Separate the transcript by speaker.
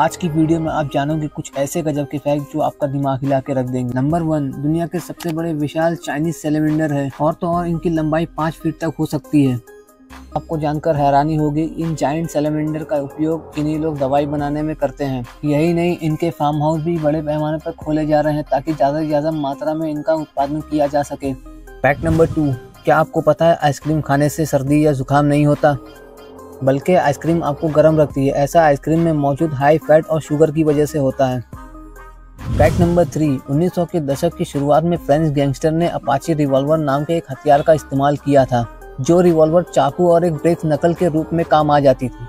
Speaker 1: आज की वीडियो में आप जानोगे कुछ ऐसे गजब के फैक्ट जो आपका दिमाग हिला के रख देंगे। नंबर वन दुनिया के सबसे बड़े विशाल चाइनीज़ सिलेंडर है, और तो और इनकी लंबाई पाँच फीट तक हो सकती है। आपको जानकर हैरानी होगी, इन जाइंट सेलेमेंडर का उपयोग इन्हीं लोग दवाई बनाने में करते हैं। यही नहीं, इनके फार्म हाउस भी बड़े पैमाने पर खोले जा रहे हैं, ताकि ज़्यादा से ज़्यादा मात्रा में इनका उत्पादन किया जा सके। फैक्ट नंबर टू क्या आपको पता है आइसक्रीम खाने से सर्दी या जुकाम नहीं होता? बल्कि आइसक्रीम आपको गर्म रखती है। ऐसा आइसक्रीम में मौजूद हाई फैट और शुगर की वजह से होता है। फैक्ट नंबर थ्री 1900 के दशक की शुरुआत में फ्रेंच गैंगस्टर ने अपाची रिवॉल्वर नाम के एक हथियार का इस्तेमाल किया था, जो रिवॉल्वर चाकू और एक ब्रेक नकल के रूप में काम आ जाती थी।